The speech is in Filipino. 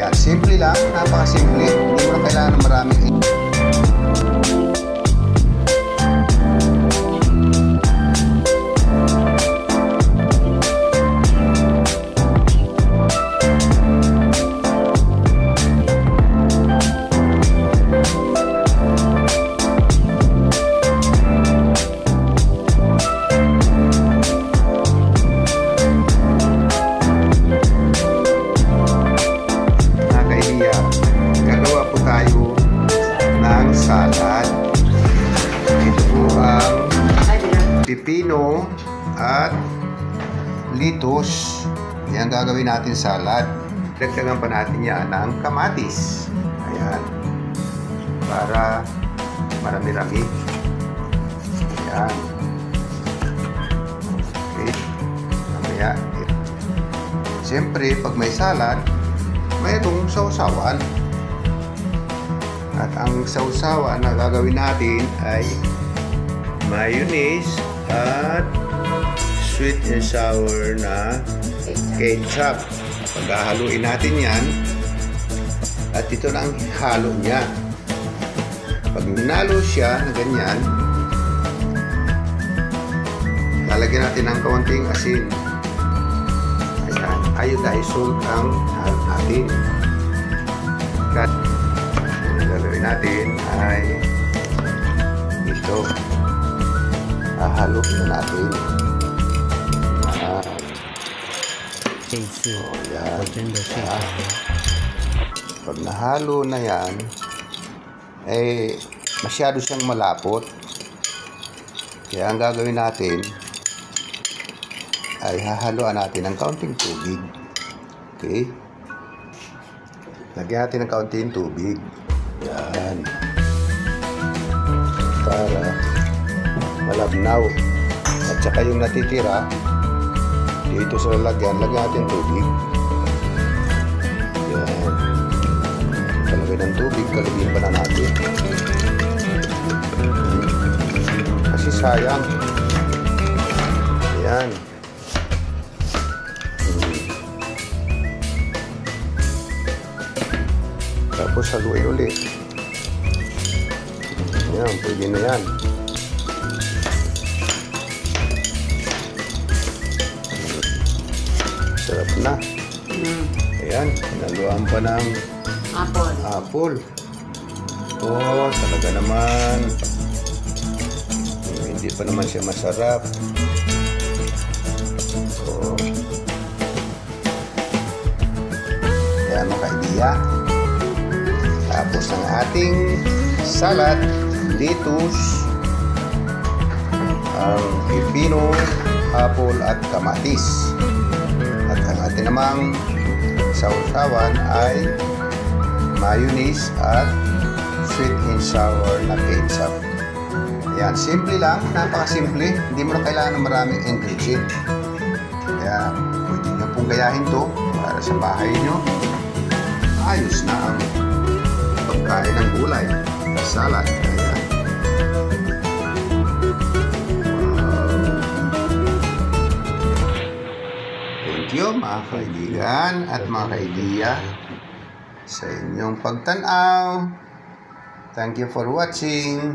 Ayan, simple lang, napakasimple. Hindi mo na kailangan ng maraming salad. Ito po ang pipino at litos. Yan gagawin natin salad. Dagdagan pa natin yan ng kamatis. Ayan. Para marami-rami. Ayan. Okay. Mamaya. Siyempre, pag may salad, mayroong sausawan. At ang sausawan na gagawin natin ay mayonnaise at sweet and sour na ketchup. Paghahaluin natin yan at ito na ang halo niya. Pag nalo siya na ganyan, lalagyan natin ng kaunting asin. Ayan, iodized ang halo natin. Cut. Gagawin natin ay ito. Hahalo na natin. Ah, Casey. yan. Agenda siya. Pag nahalo na yan, eh, masyado siyang malapot. Kaya ang gagawin natin, ay hahaluan natin ng kaunting tubig. Okay? Lagyan natin ng kaunting tubig. Yan. Para malabnaw. At saka yung natitira, dito sa lalagyan, lagyan natin tubig. Yan. Kalagay ng tubig, kalagyan pa na natin. Kasi sayang. Ayan. Tapos haluin ulit. Ayan, pwede na yan. Sarap na. Mm. Ayan, naluan pa ng Apple. apple. Oh, talaga naman. Hindi pa naman siya masarap. Oh. Kaya mga kaibiya. Tapos ang ating salad, lettuce, ang pipino, apple at kamatis. At ang ating namang sausawan ay mayonnaise at sweet and sour na ketchup. Ayan, simple lang, napakasimple. Hindi mo na kailangan ng maraming ingredient. Kaya pwede nyo pong gayahin to para sa bahay nyo. Ayos na ang pagkain ng gulay salad. Ayan. Thank you mga kaibigan at mga kaibiya sa inyong pagtanaw. Thank you for watching.